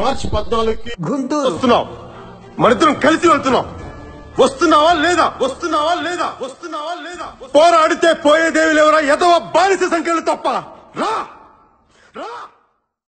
మార్చి పద్నాలుగుకి గుంటూరు. వస్తున్నావు మనిద్దరం కలిసి వెళ్తున్నాం. వస్తున్నావా లేదా? వస్తున్నావా లేదా? వస్తున్నావా లేదా? పోరాడితే పోయేదేవి లేవరా. ఎదవ బానిస సంఖ్యలు తప్ప. రా!